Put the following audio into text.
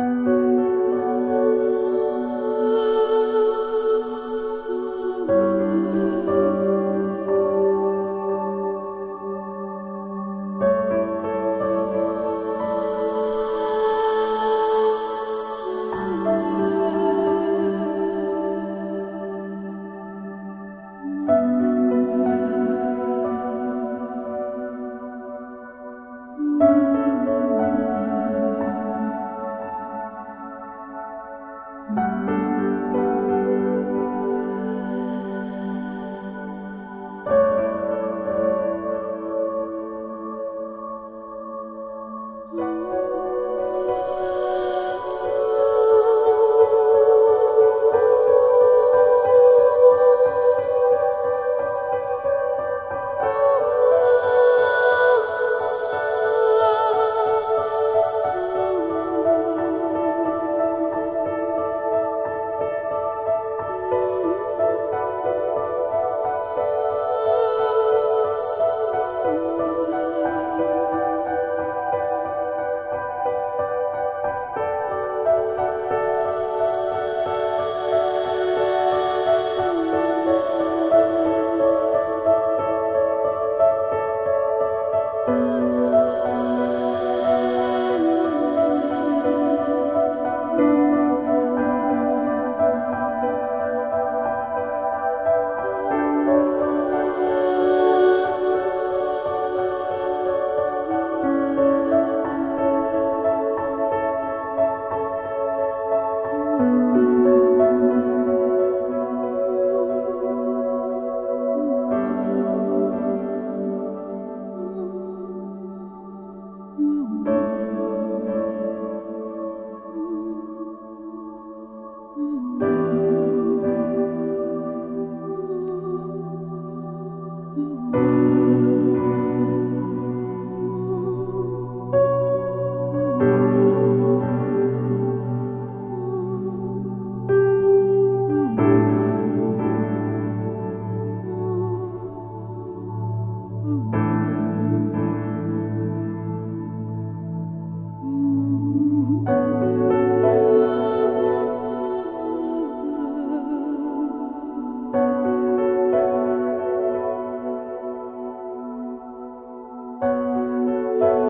Música Música